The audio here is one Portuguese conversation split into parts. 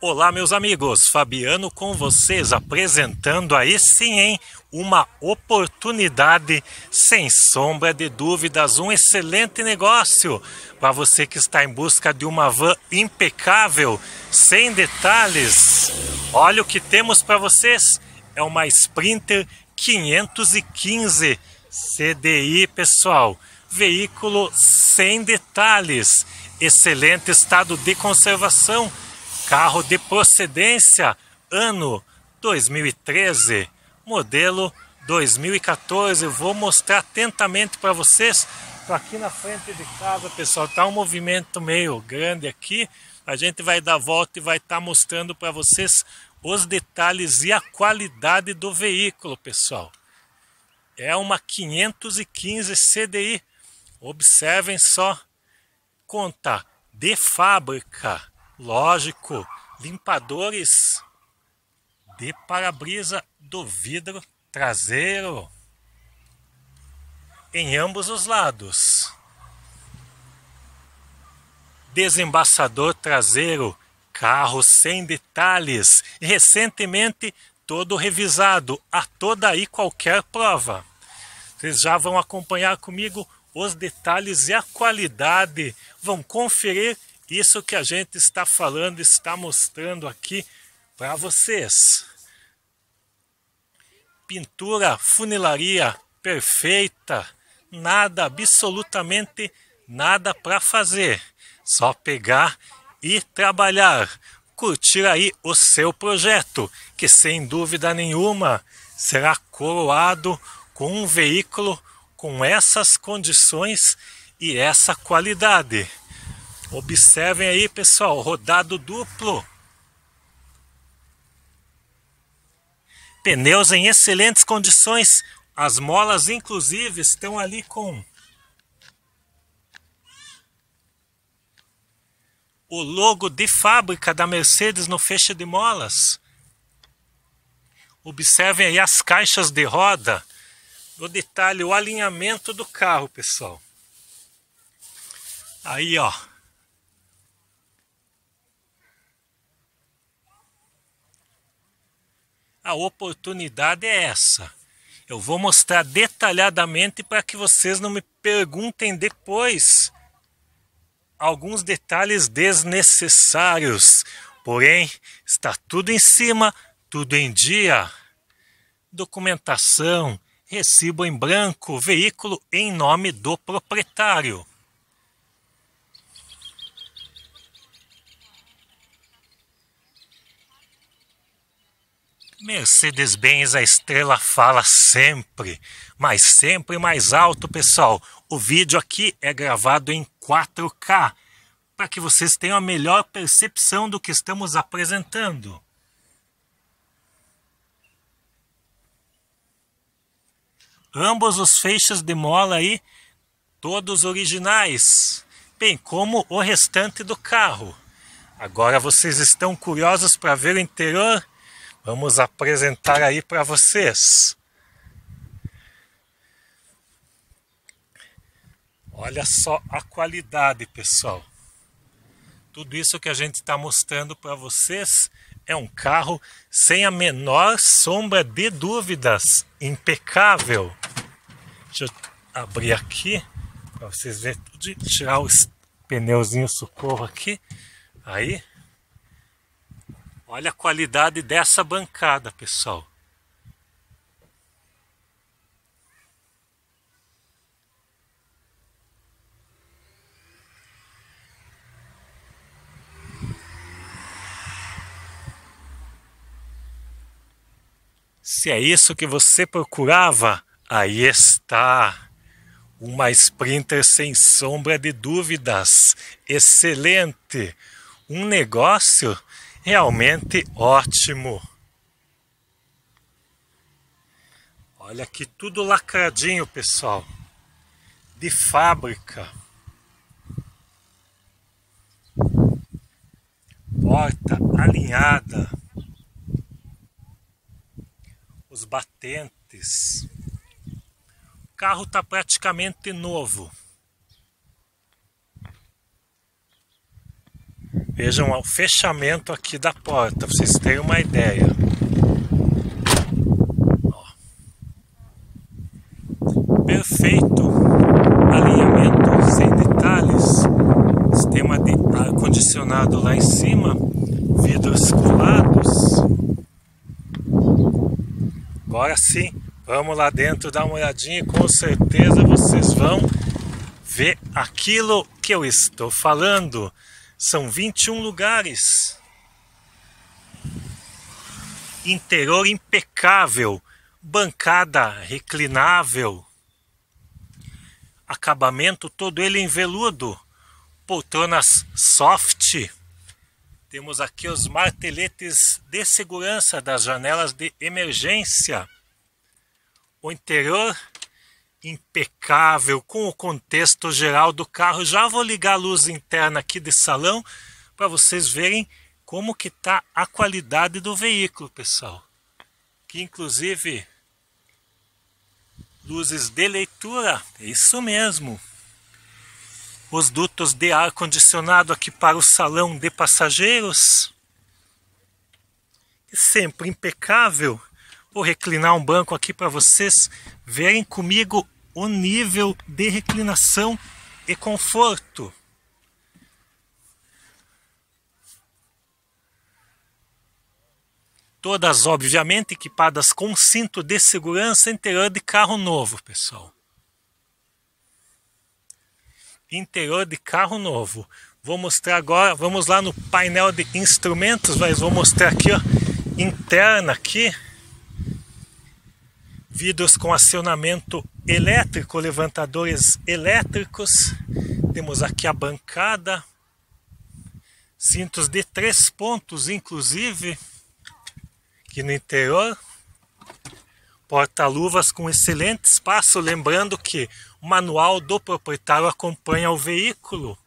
Olá, meus amigos, Fabiano com vocês, apresentando aí sim, hein? Uma oportunidade sem sombra de dúvidas, um excelente negócio para você que está em busca de uma van impecável, sem detalhes. Olha o que temos para vocês: é uma Sprinter 515 CDI, pessoal. Veículo sem detalhes, excelente estado de conservação Carro de procedência, ano 2013, modelo 2014. vou mostrar atentamente para vocês. Tô aqui na frente de casa, pessoal, tá um movimento meio grande aqui. A gente vai dar volta e vai estar tá mostrando para vocês os detalhes e a qualidade do veículo, pessoal. É uma 515 CDI. Observem só, conta de fábrica Lógico, limpadores de para-brisa do vidro traseiro em ambos os lados. Desembaçador traseiro, carro sem detalhes, recentemente todo revisado a toda e qualquer prova. Vocês já vão acompanhar comigo os detalhes e a qualidade, vão conferir isso que a gente está falando, está mostrando aqui para vocês. Pintura, funilaria perfeita, nada, absolutamente nada para fazer. Só pegar e trabalhar. Curtir aí o seu projeto, que sem dúvida nenhuma será coroado com um veículo com essas condições e essa qualidade. Observem aí, pessoal, rodado duplo. Pneus em excelentes condições. As molas, inclusive, estão ali com o logo de fábrica da Mercedes no feixe de molas. Observem aí as caixas de roda. No detalhe, o alinhamento do carro, pessoal. Aí, ó. A oportunidade é essa. Eu vou mostrar detalhadamente para que vocês não me perguntem depois alguns detalhes desnecessários. Porém, está tudo em cima, tudo em dia. Documentação, recibo em branco, veículo em nome do proprietário. Mercedes-Benz, a estrela fala sempre, mas sempre mais alto, pessoal. O vídeo aqui é gravado em 4K, para que vocês tenham a melhor percepção do que estamos apresentando. Ambos os feixes de mola aí, todos originais, bem como o restante do carro. Agora vocês estão curiosos para ver o interior? Vamos apresentar aí para vocês. Olha só a qualidade, pessoal. Tudo isso que a gente está mostrando para vocês é um carro sem a menor sombra de dúvidas, impecável. Deixa eu abrir aqui para vocês verem, tirar os pneuzinho socorro aqui. Aí, Olha a qualidade dessa bancada, pessoal. Se é isso que você procurava, aí está. Uma Sprinter sem sombra de dúvidas. Excelente. Um negócio realmente ótimo. Olha aqui tudo lacradinho, pessoal. De fábrica. Porta alinhada. Os batentes. O carro está praticamente novo. Vejam o fechamento aqui da porta, vocês terem uma ideia. Ó. Perfeito. Alinhamento sem detalhes. Sistema de ar-condicionado lá em cima. Vidros colados. Agora sim, vamos lá dentro dar uma olhadinha e com certeza vocês vão ver aquilo que eu estou falando. São 21 lugares. Interior impecável, bancada reclinável. Acabamento todo ele em veludo, poltronas soft. Temos aqui os marteletes de segurança das janelas de emergência. O interior impecável com o contexto geral do carro. Já vou ligar a luz interna aqui de salão para vocês verem como que tá a qualidade do veículo, pessoal. Que inclusive luzes de leitura, é isso mesmo. Os dutos de ar condicionado aqui para o salão de passageiros. Sempre impecável. Vou reclinar um banco aqui para vocês verem comigo o nível de reclinação e conforto. Todas, obviamente, equipadas com cinto de segurança interior de carro novo, pessoal. Interior de carro novo. Vou mostrar agora, vamos lá no painel de instrumentos, mas vou mostrar aqui, ó, interna aqui vidros com acionamento elétrico, levantadores elétricos. Temos aqui a bancada, cintos de três pontos, inclusive, aqui no interior. Porta-luvas com excelente espaço, lembrando que o manual do proprietário acompanha o veículo.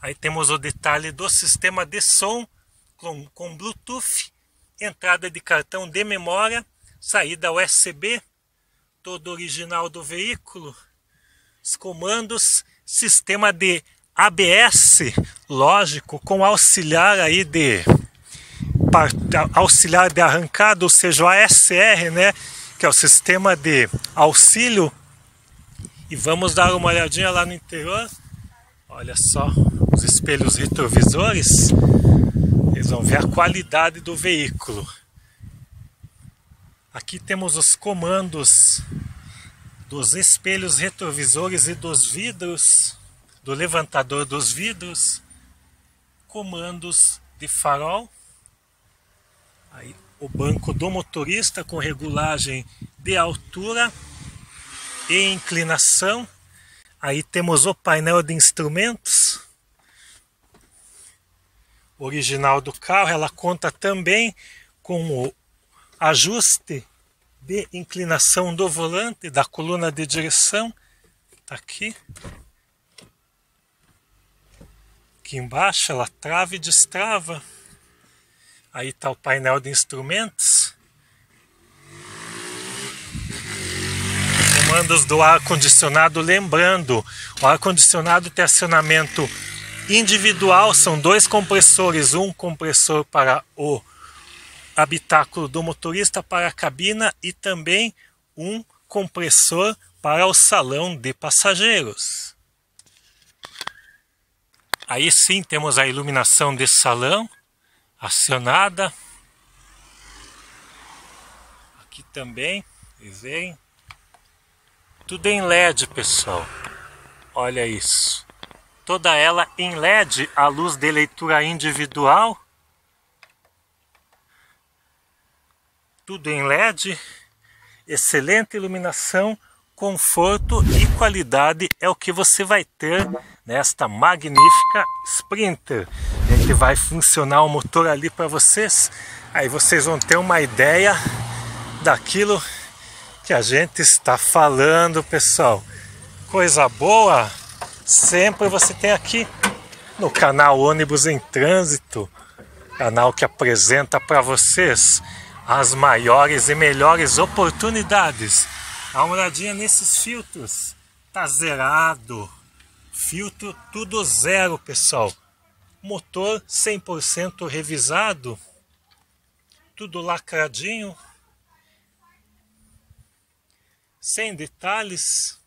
Aí temos o detalhe do sistema de som com, com Bluetooth, entrada de cartão de memória saída USB, todo original do veículo, os comandos, sistema de ABS, lógico, com auxiliar aí de auxiliar de arrancada, ou seja, o ASR, né, que é o sistema de auxílio. E vamos dar uma olhadinha lá no interior. Olha só os espelhos retrovisores. Eles vão ver a qualidade do veículo. Aqui temos os comandos dos espelhos retrovisores e dos vidros, do levantador dos vidros, comandos de farol, aí o banco do motorista com regulagem de altura e inclinação. Aí temos o painel de instrumentos original do carro. Ela conta também com o ajuste de inclinação do volante, da coluna de direção, tá aqui. Aqui embaixo ela trava e destrava. Aí está o painel de instrumentos. Comandos do ar-condicionado, lembrando, o ar-condicionado tem acionamento individual, são dois compressores, um compressor para o habitáculo do motorista para a cabina e também um compressor para o salão de passageiros. Aí sim temos a iluminação desse salão acionada. Aqui também, vocês veem. Tudo em LED, pessoal. Olha isso. Toda ela em LED, a luz de leitura individual tudo em LED, excelente iluminação, conforto e qualidade é o que você vai ter nesta magnífica Sprinter. Gente vai funcionar o motor ali para vocês, aí vocês vão ter uma ideia daquilo que a gente está falando, pessoal. Coisa boa sempre você tem aqui no canal Ônibus em Trânsito, canal que apresenta para vocês as maiores e melhores oportunidades. Dá uma olhadinha nesses filtros. Tá zerado. Filtro tudo zero, pessoal. motor 100% revisado, tudo lacradinho, sem detalhes.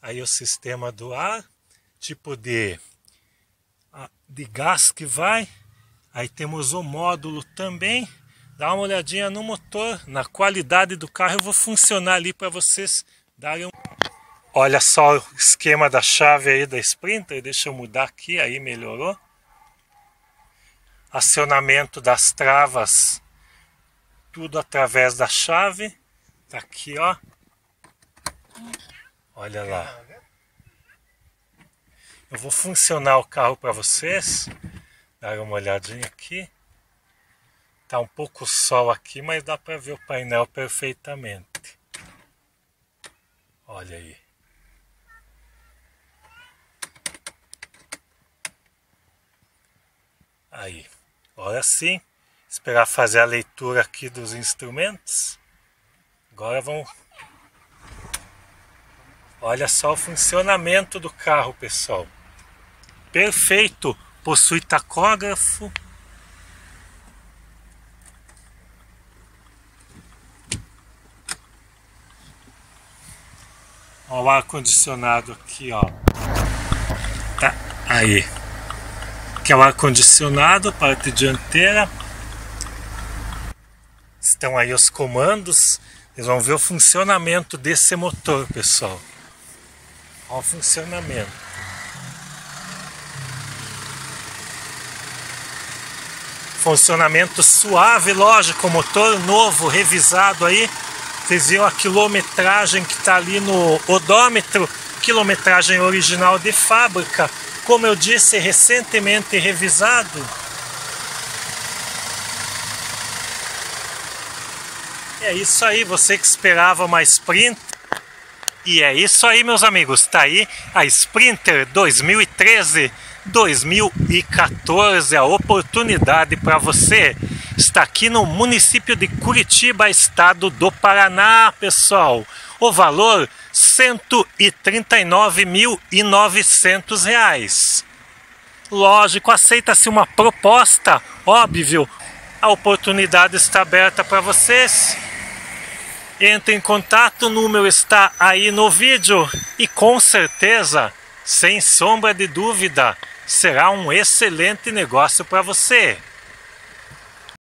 Aí o sistema do ar, tipo de, de gás que vai. Aí temos o módulo também. Dá uma olhadinha no motor, na qualidade do carro. Eu vou funcionar ali para vocês darem um... Olha só o esquema da chave aí da Sprinter. Deixa eu mudar aqui, aí melhorou. Acionamento das travas, tudo através da chave. Tá aqui, ó. Olha lá. Eu vou funcionar o carro para vocês. Dar uma olhadinha aqui. Tá um pouco sol aqui, mas dá para ver o painel perfeitamente. Olha aí. Aí. Agora sim, esperar fazer a leitura aqui dos instrumentos. Agora vamos Olha só o funcionamento do carro, pessoal. Perfeito. Possui tacógrafo. Ó, o ar condicionado aqui, ó. Tá aí. Aqui é o ar condicionado, parte dianteira. Estão aí os comandos. Vocês vão ver o funcionamento desse motor, pessoal ao funcionamento. Funcionamento suave, lógico, motor novo, revisado aí. Vocês viram a quilometragem que está ali no odômetro, quilometragem original de fábrica. Como eu disse, recentemente revisado. É isso aí, você que esperava mais sprint, e é isso aí, meus amigos. Tá aí a Sprinter 2013. 2014, a oportunidade para você está aqui no município de Curitiba, estado do Paraná, pessoal. O valor 139.900 reais. Lógico, aceita-se uma proposta, óbvio. A oportunidade está aberta para vocês. Entre em contato, o número está aí no vídeo e com certeza, sem sombra de dúvida, será um excelente negócio para você.